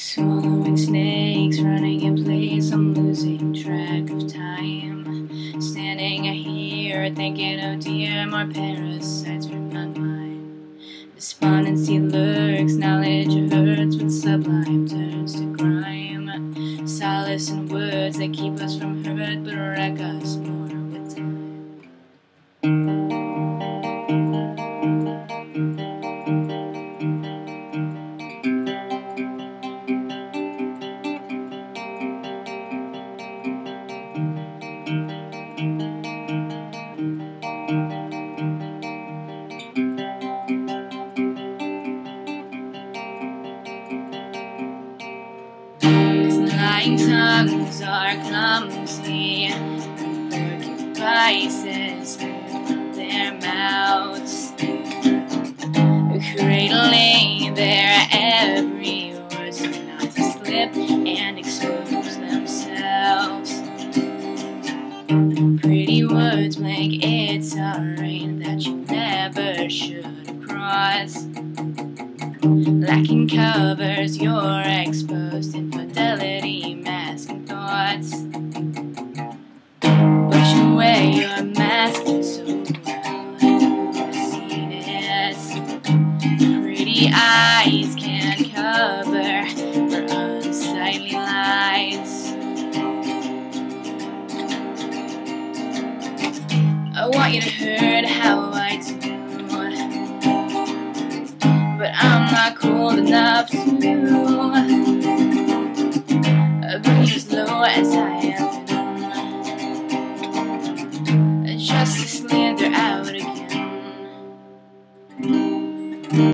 Swallowing snakes, running in place, I'm losing track of time. Standing here, thinking, oh dear, more parasites from my mind. Despondency lurks, knowledge hurts, with sublime turns to crime. Solace in words that keep us from hurt, but wreck us more Lying tongues are clumsy devices with their mouths, cradling their every word so not to slip and expose themselves. Pretty words make it a rain that you never should cross. Lacking covers, you're exposed. Infidelity, eyes can cover her unsightly lies. I want you to hurt how I do, but I'm not cold enough to. But you as low as I